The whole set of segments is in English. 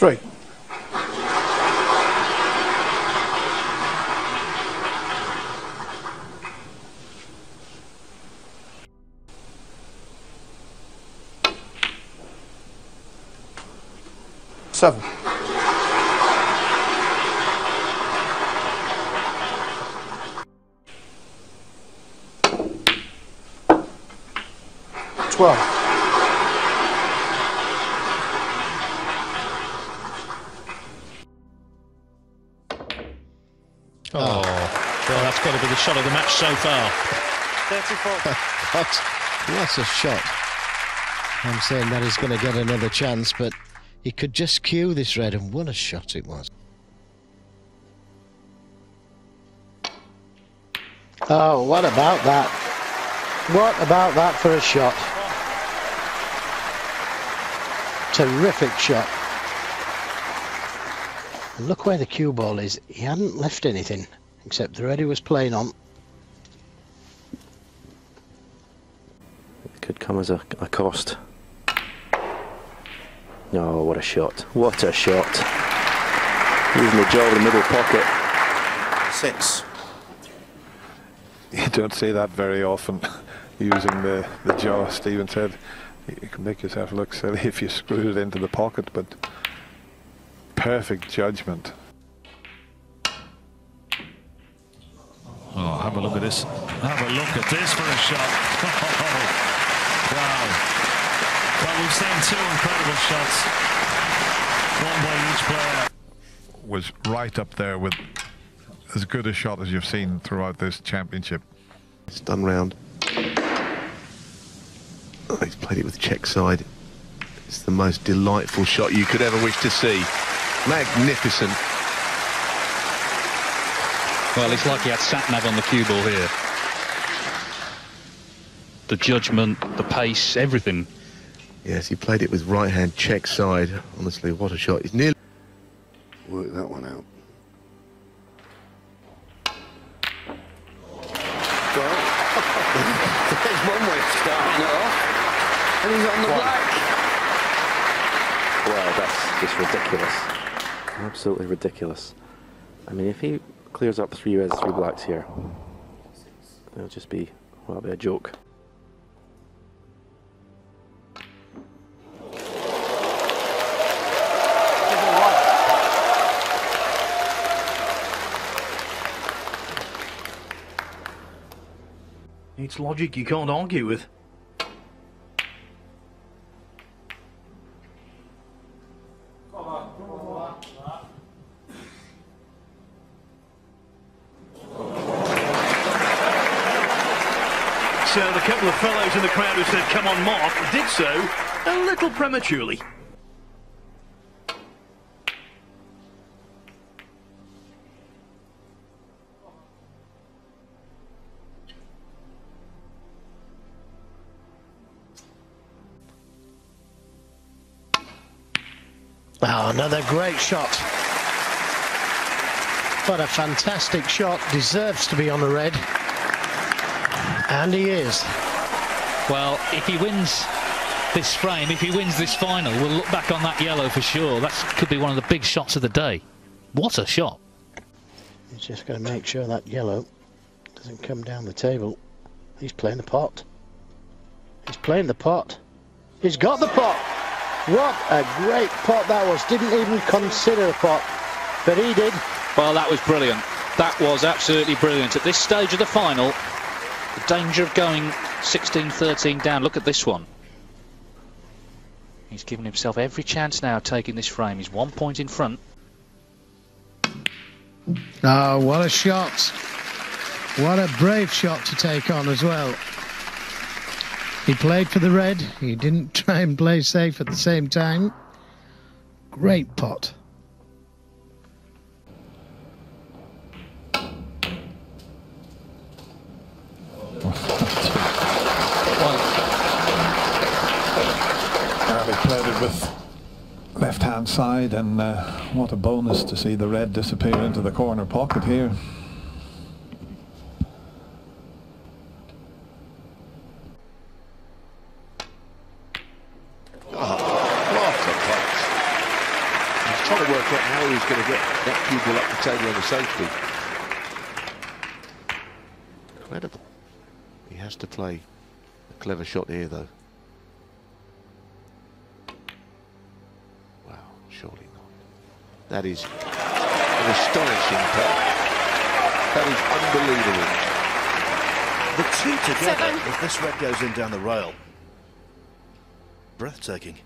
Three. Seven. Twelve. The shot of the match so far. 34. what, what a shot. I'm saying that he's going to get another chance, but he could just cue this red, and what a shot it was. Oh, what about that? What about that for a shot? Terrific shot. And look where the cue ball is. He hadn't left anything except the red he was playing on. It could come as a, a cost. Oh, what a shot. What a shot. Using the jaw of the middle pocket. Six. You don't see that very often, using the, the jaw. Stephen said you can make yourself look silly if you screw it into the pocket, but perfect judgment. Oh, have a look at this. Have a look at this for a shot. Oh, wow. Well, we've seen two incredible shots. One by each player. Was right up there with as good a shot as you've seen throughout this championship. It's done round. Oh, he's played it with check side. It's the most delightful shot you could ever wish to see. Magnificent. Well, it's like he had sat-nav on the cue ball here. The judgment, the pace, everything. Yes, he played it with right hand check side. Honestly, what a shot. He's nearly Work that one out. There's one way of starting it off. And he's on the black. Well, that's just ridiculous. Absolutely ridiculous. I mean, if he clears up three reds, three blacks here, it'll just be, well, be a joke. It's logic you can't argue with. So the couple of fellows in the crowd who said, come on, Mark, did so a little prematurely. Oh, another great shot. What a fantastic shot. Deserves to be on the red. And he is. Well, if he wins this frame, if he wins this final, we'll look back on that yellow for sure. That could be one of the big shots of the day. What a shot. He's just got to make sure that yellow doesn't come down the table. He's playing the pot. He's playing the pot. He's got the pot. What a great pot that was. Didn't even consider a pot, but he did. Well, that was brilliant. That was absolutely brilliant. At this stage of the final, the danger of going 16-13 down. Look at this one. He's given himself every chance now taking this frame. He's one point in front. Oh, what a shot. What a brave shot to take on as well. He played for the red. He didn't try and play safe at the same time. Great pot. They it with left hand side and uh, what a bonus to see the red disappear into the corner pocket here. What a pot. work out how he was going to get that cue ball up the table on the safety. Incredible. He has to play a clever shot here, though. Wow, surely not. That is an astonishing putt. That is unbelievable. The two together, Seven. if this red goes in down the rail. Breathtaking.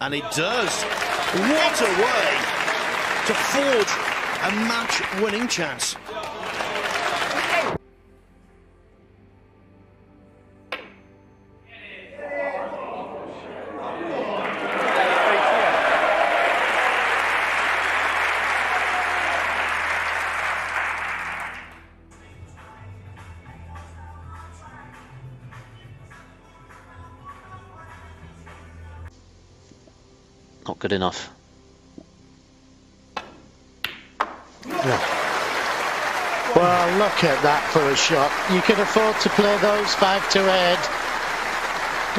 And it does. What a way to forge a match-winning chance. Good enough. Well, look at that for a shot. You can afford to play those five to eight.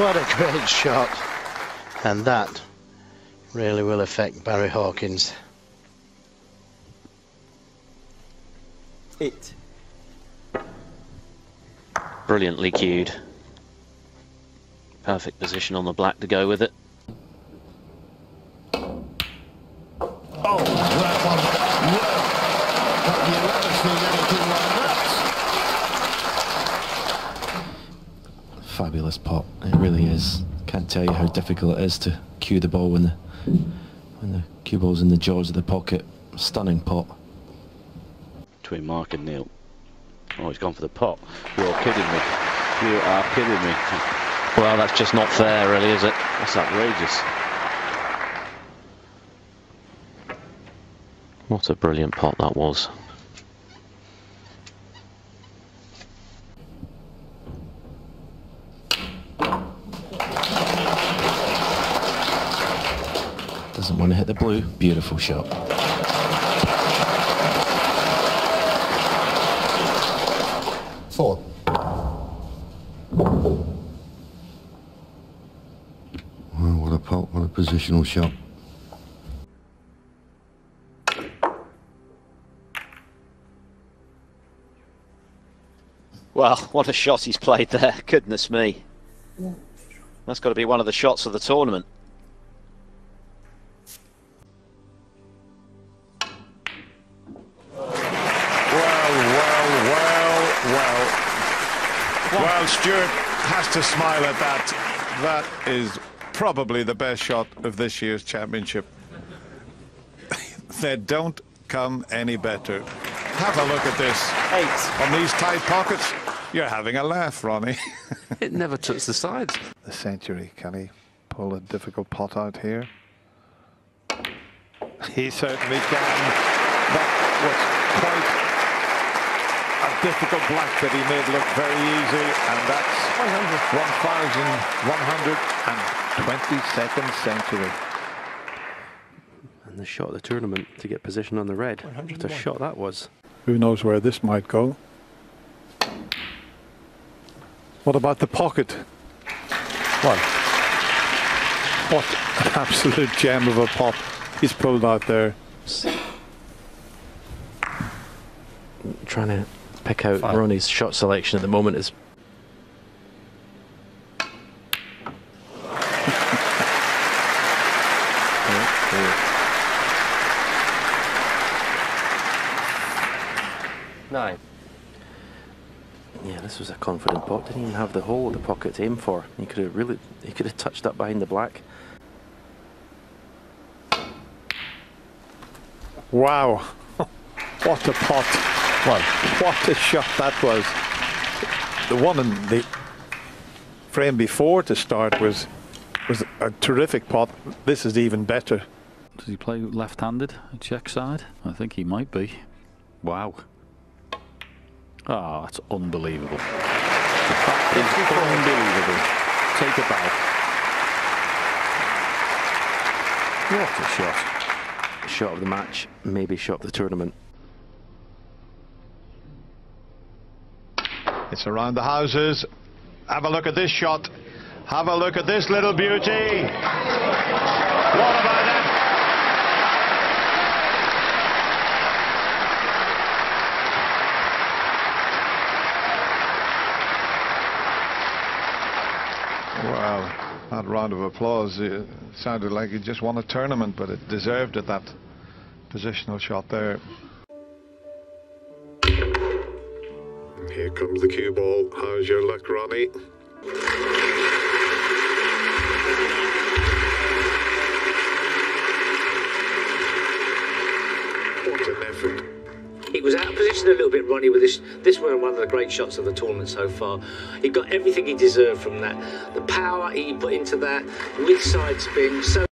What a great shot. And that really will affect Barry Hawkins. It. Brilliantly cued. Perfect position on the black to go with it. Oh, that one. Well, have you ever seen anything like that? Fabulous pot. It really is. Can't tell you how difficult it is to cue the ball when the when the cue ball's in the jaws of the pocket. Stunning pot. Between Mark and Neil. Oh, he's gone for the pot. You're kidding me. You are kidding me. Well, that's just not fair, really, is it? That's outrageous. What a brilliant pot that was. Doesn't want to hit the blue. Beautiful shot. Four. Oh, what a pot, what a positional shot. Well, what a shot he's played there. Goodness me. That's got to be one of the shots of the tournament. Well. Well, Stuart has to smile at that. That is probably the best shot of this year's championship. they don't come any better. Have a look at this. Eight. On these tight pockets, you're having a laugh, Ronnie. It never touches the sides. the century, can he pull a difficult pot out here? He certainly can. That was quite a difficult black that he made look very easy, and that's 1,122nd century. And the shot of the tournament to get position on the red. What a shot that was. Who knows where this might go? What about the pocket? Well, what an absolute gem of a pop he's pulled out there. Trying to pick out Five. Ronnie's shot selection at the moment is Nine. Yeah, this was a confident pot. Didn't even have the hole of the pocket to aim for. He could have really, he could have touched up behind the black. Wow. what a pot. Well, what a shot that was. The one in the frame before to start was was a terrific pot. This is even better. Does he play left-handed, check side? I think he might be. Wow. Ah, that's unbelievable. That is unbelievable. Take a bow. What a shot. Shot of the match, maybe shot of the tournament. It's around the houses. Have a look at this shot. Have a look at this little beauty. What about? Wow, that round of applause it sounded like he just won a tournament, but it deserved it, that positional shot there. Here comes the cue ball. How's your luck, Ronnie? What an effort. He was out of position a little bit, Ronnie, with this. This was one of the great shots of the tournament so far. He got everything he deserved from that. The power he put into that with side spin. So